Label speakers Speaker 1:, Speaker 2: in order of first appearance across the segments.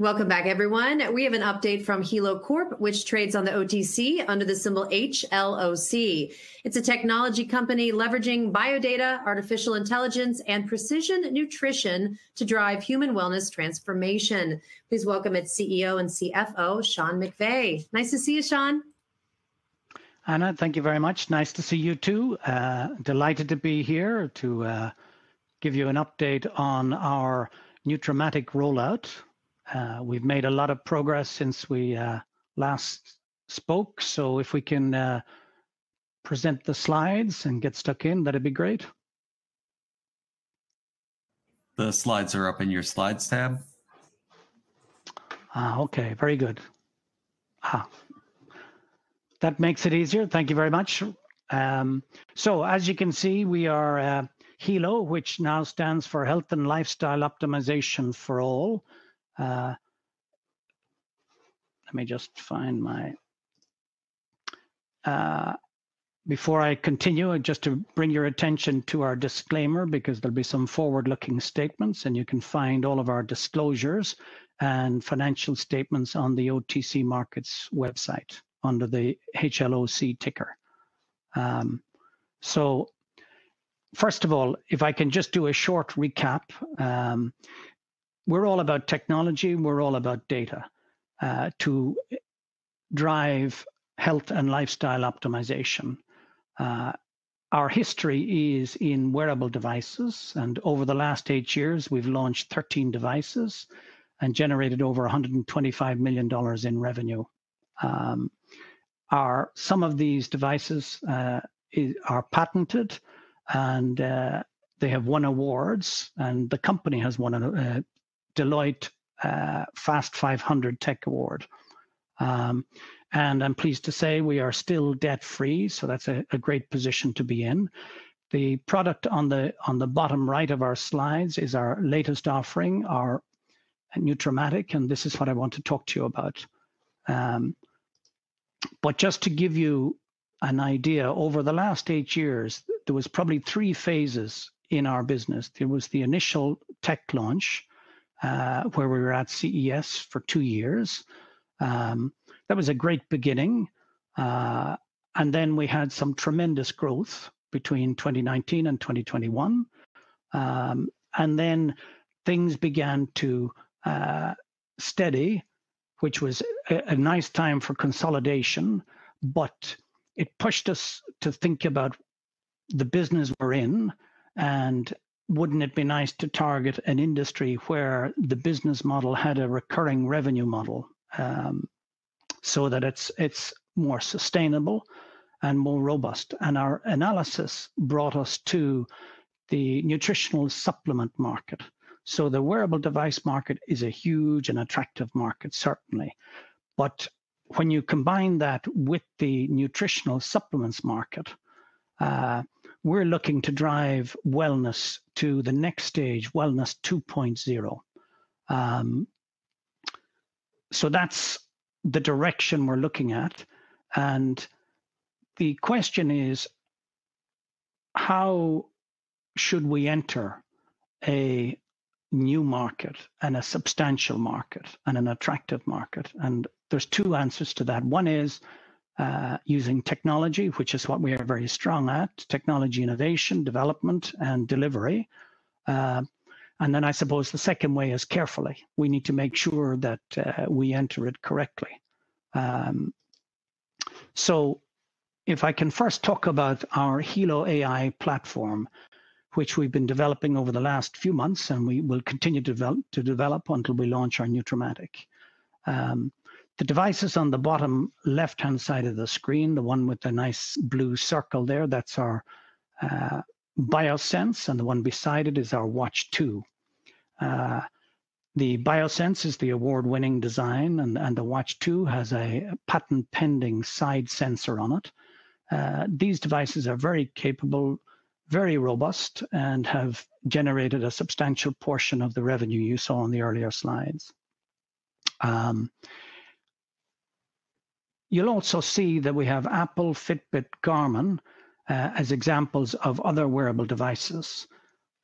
Speaker 1: Welcome back, everyone. We have an update from Helo Corp, which trades on the OTC under the symbol HLOC. It's a technology company leveraging biodata, artificial intelligence, and precision nutrition to drive human wellness transformation. Please welcome its CEO and CFO, Sean McVeigh. Nice to see you, Sean.
Speaker 2: Anna, thank you very much. Nice to see you too. Uh, delighted to be here to uh, give you an update on our Nutramatic rollout. Uh, we've made a lot of progress since we last spoke, so if we can present the slides and get stuck in, that'd be great.
Speaker 3: The slides are up in your Slides tab.
Speaker 2: Ah, okay, very good. Ah. That makes it easier. Thank you very much. Um, so as you can see, we are uh, Helo, which now stands for Health and Lifestyle Optimization for All. Uh, let me just find my... Uh, before I continue, just to bring your attention to our disclaimer, because there'll be some forward-looking statements, and you can find all of our disclosures and financial statements on the OTC Markets website under the HLOC ticker. Um, so First of all, if I can just do a short recap, um, we're all about technology, we're all about data uh, to drive health and lifestyle optimization. Uh, our history is in wearable devices, and over the last eight years, we've launched 13 devices and generated over $125 million in revenue. Um, Are some of these devices uh, are patented, and uh, they have won awards, and the company has won a uh, Deloitte Fast 500 Tech Award. Um, and I'm pleased to say we are still debt-free, so that's a great position to be in. The product on the on the bottom right of our slides is our latest offering, our Nutramatic, and this is what I want to talk to you about. Um, But just to give you an idea, over the last eight years, there was probably three phases in our business. There was the initial tech launch, uh, where we were at CES for two years. Um, that was a great beginning. Uh, and then we had some tremendous growth between 2019 and 2021. Um, and Then things began to uh, steady, which was a nice time for consolidation, but it pushed us to think about the business we're in, and wouldn't it be nice to target an industry where the business model had a recurring revenue model, um, so that it's more sustainable and more robust. And our analysis brought us to the nutritional supplement market. So the wearable device market is a huge and attractive market, certainly. But when you combine that with the nutritional supplements market, uh, we're looking to drive wellness to the next stage, Wellness 2.0. Um, so That's the direction we're looking at. And the question is, how should we enter a new market and a substantial market and an attractive market? And there's two answers to that. One is uh, using technology, which is what we are very strong at, technology innovation, development, and delivery. Uh, and then I suppose the second way is carefully. We need to make sure that uh, we enter it correctly. Um, so if I can first talk about our Helo AI platform, which we've been developing over the last few months, and we will continue to develop until we launch our Nutramatic. Um, the devices on the bottom left-hand side of the screen, the one with the nice blue circle there, that's our uh, Biosense, and the one beside it is our Watch 2. Uh, the Biosense is the award-winning design, and the Watch 2 has a patent-pending side sensor on it. Uh, these devices are very capable, very robust, and have generated a substantial portion of the revenue you saw on the earlier slides. You'll also see that we have Apple, Fitbit, Garmin, uh, as examples of other wearable devices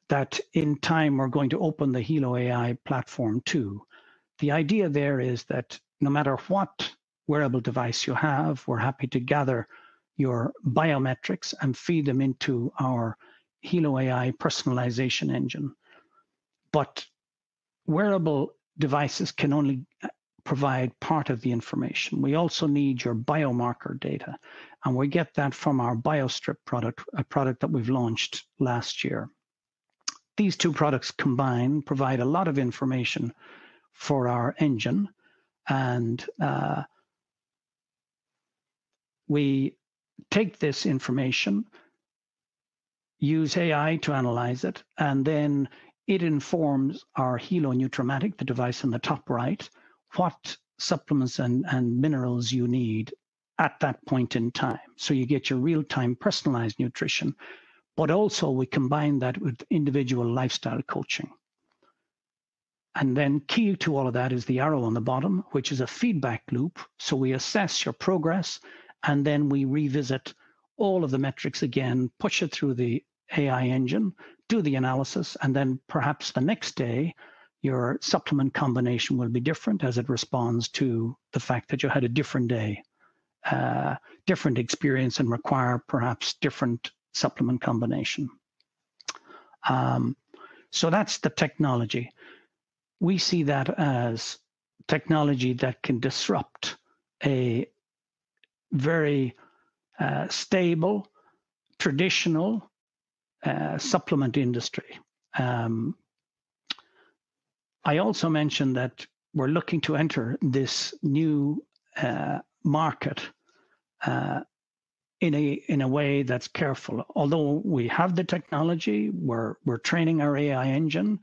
Speaker 2: that in time we're going to open the Helo AI platform to. The idea there is that no matter what wearable device you have, we're happy to gather your biometrics and feed them into our Helo AI personalization engine. But wearable devices can only uh, provide part of the information. We also need your biomarker data, and we get that from our BioStrip product, a product that we've launched last year. These two products combined provide a lot of information for our engine, and uh, we take this information, use AI to analyze it, and then it informs our Helo Nutramatic, the device in the top right, what supplements and, and minerals you need at that point in time. So you get your real-time personalized nutrition, but also we combine that with individual lifestyle coaching. And then key to all of that is the arrow on the bottom, which is a feedback loop. So we assess your progress and then we revisit all of the metrics again, push it through the AI engine, do the analysis, and then perhaps the next day, your supplement combination will be different as it responds to the fact that you had a different day, uh, different experience, and require perhaps different supplement combination. Um, so that's the technology. We see that as technology that can disrupt a very uh, stable, traditional uh, supplement industry. Um, I also mentioned that we're looking to enter this new uh, market uh, in a in a way that's careful. Although we have the technology, we're we're training our AI engine.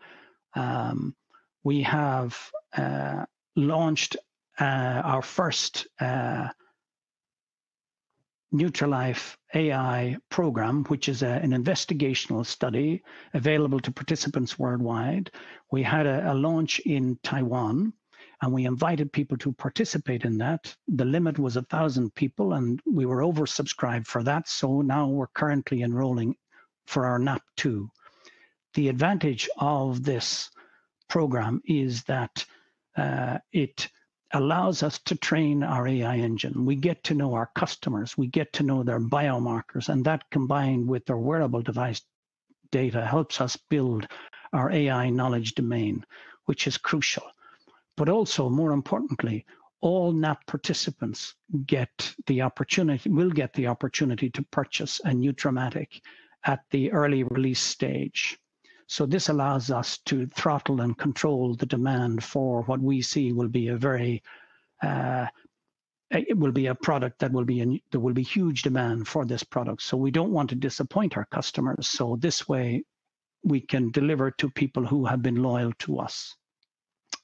Speaker 2: Um, we have uh, launched uh, our first Nutralife AI program, which is a, an investigational study available to participants worldwide. We had a, a launch in Taiwan and we invited people to participate in that. The limit was a thousand people, and we were oversubscribed for that. So now we're currently enrolling for our NAP 2. The advantage of this program is that uh, it allows us to train our AI engine. We get to know our customers, we get to know their biomarkers, and that combined with their wearable device data helps us build our AI knowledge domain, which is crucial. But also, more importantly, all NAP participants get the opportunity, will get the opportunity to purchase a Nutramatic at the early release stage. So this allows us to throttle and control the demand for what we see will be a very uh, it will be a product that will be in, there will be huge demand for this product. So we don't want to disappoint our customers. So this way, we can deliver to people who have been loyal to us.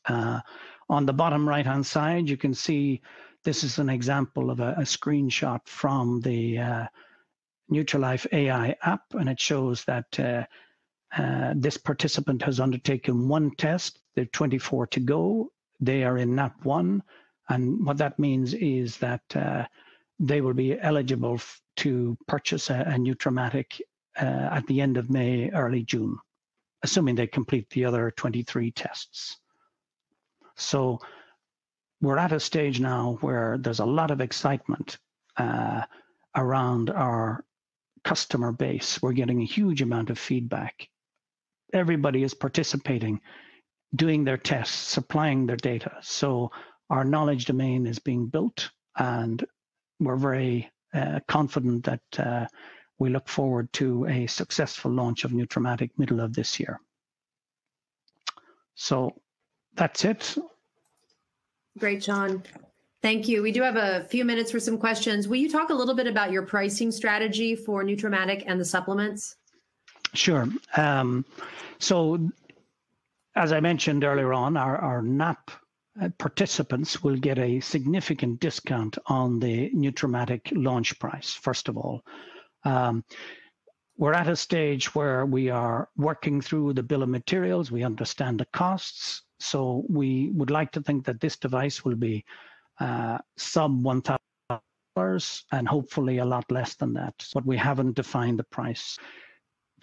Speaker 2: Uh, on the bottom right hand side, you can see this is an example of a, a screenshot from the uh, Nutralife AI app, and it shows that uh, uh, this participant has undertaken one test. There are 24 to go. They are in NAP 1. And what that means is that uh, they will be eligible f- to purchase a, a Nutramatic uh, at the end of May, early June, assuming they complete the other 23 tests. So we're at a stage now where there's a lot of excitement uh, around our customer base. We're getting a huge amount of feedback everybody is participating, doing their tests, supplying their data. So our knowledge domain is being built, and we're very uh, confident that uh, we look forward to a successful launch of Nutramatic middle of this year. So that's it.
Speaker 1: Great, Sean. Thank you. We do have a few minutes for some questions. Will you talk a little bit about your pricing strategy for Nutramatic and the supplements?
Speaker 2: Sure. Um, so, as I mentioned earlier on, our, our NAP uh, participants will get a significant discount on the Nutramatic launch price, first of all. Um, we're at a stage where we are working through the bill of materials. We understand the costs. So we would like to think that this device will be uh, sub $1,000 and hopefully a lot less than that. But we haven't defined the price.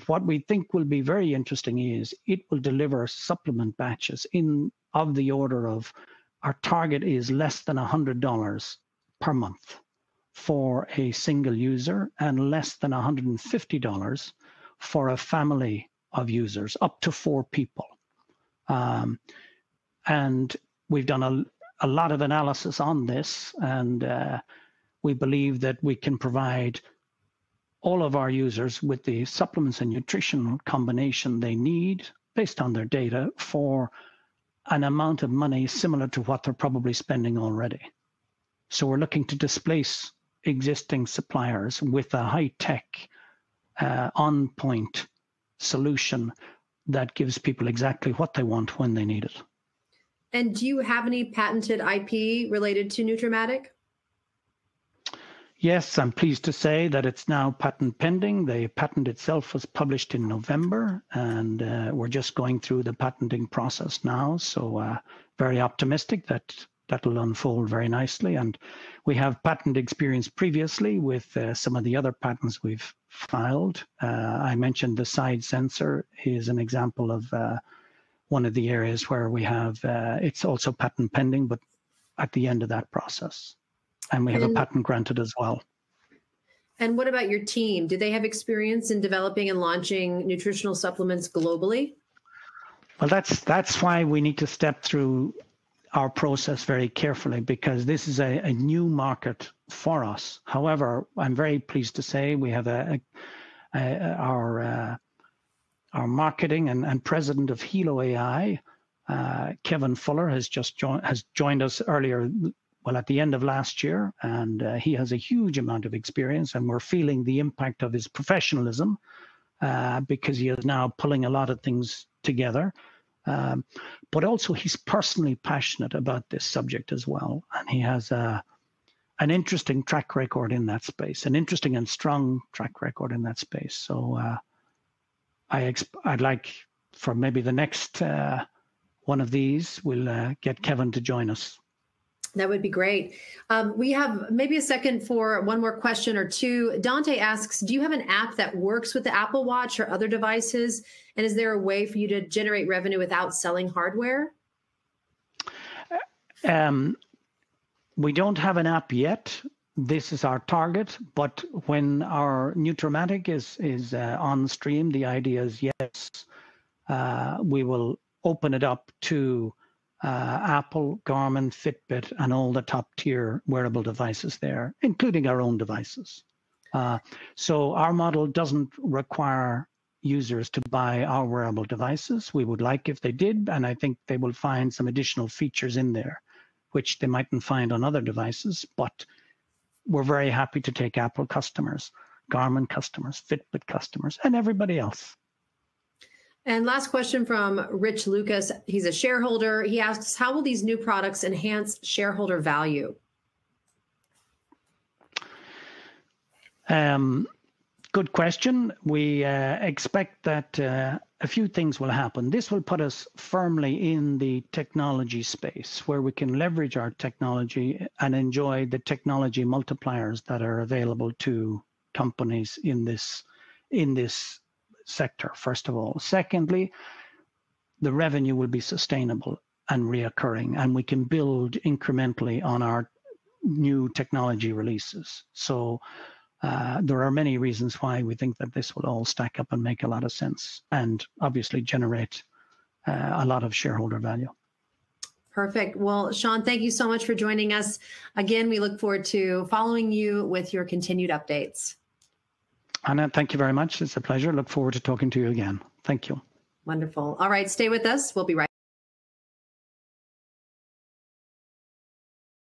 Speaker 2: What we think will be very interesting is it will deliver supplement batches in of the order of our target is less than $100 per month for a single user and less than $150 for a family of users, up to four people. Um, and we've done a, a lot of analysis on this, and uh, we believe that we can provide all of our users with the supplements and nutrition combination they need based on their data for an amount of money similar to what they're probably spending already. So we're looking to displace existing suppliers with a high tech, uh, on point solution that gives people exactly what they want when they need it.
Speaker 1: And do you have any patented IP related to Nutramatic?
Speaker 2: Yes, I'm pleased to say that it's now patent pending. The patent itself was published in November, and uh, we're just going through the patenting process now. So, uh, very optimistic that that will unfold very nicely. And we have patent experience previously with uh, some of the other patents we've filed. Uh, I mentioned the side sensor is an example of uh, one of the areas where we have uh, it's also patent pending, but at the end of that process and we have a patent granted as well.
Speaker 1: And what about your team? Do they have experience in developing and launching nutritional supplements globally?
Speaker 2: Well, that's that's why we need to step through our process very carefully because this is a, a new market for us. However, I'm very pleased to say we have a, a, a our uh, our marketing and, and president of Helo AI, uh, Kevin Fuller, has just joined has joined us earlier well at the end of last year, and uh, he has a huge amount of experience, and we're feeling the impact of his professionalism uh, because he is now pulling a lot of things together. Um, but also, he's personally passionate about this subject as well, and he has a an interesting track record in that space, an interesting and strong track record in that space. So, uh, I exp- I'd like for maybe the next uh, one of these, we'll uh, get Kevin to join us.
Speaker 1: That would be great. Um, we have maybe a second for one more question or two. Dante asks Do you have an app that works with the Apple Watch or other devices? And is there a way for you to generate revenue without selling hardware?
Speaker 2: Um, we don't have an app yet. This is our target, but when our Nutramatic is is uh, on stream, the idea is yes, uh, we will open it up to uh, Apple, Garmin, Fitbit, and all the top tier wearable devices there, including our own devices. Uh, so our model doesn't require users to buy our wearable devices. We would like if they did, and I think they will find some additional features in there, which they mightn't find on other devices. But we're very happy to take Apple customers, Garmin customers, Fitbit customers, and everybody else.
Speaker 1: And last question from Rich Lucas. He's a shareholder. He asks, how will these new products enhance shareholder value?
Speaker 2: Um, good question. We uh, expect that uh, a few things will happen. This will put us firmly in the technology space where we can leverage our technology and enjoy the technology multipliers that are available to companies in this in this sector, first of all. Secondly, the revenue will be sustainable and reoccurring, and we can build incrementally on our new technology releases. So uh, there are many reasons why we think that this will all stack up and make a lot of sense and obviously generate uh, a lot of shareholder value.
Speaker 1: Perfect. Well, Sean, thank you so much for joining us. Again, we look forward to following you with your continued updates.
Speaker 2: Anna, thank you very much. It's a pleasure. Look forward to talking to you again. Thank you.
Speaker 1: Wonderful. All right, stay with us. We'll be right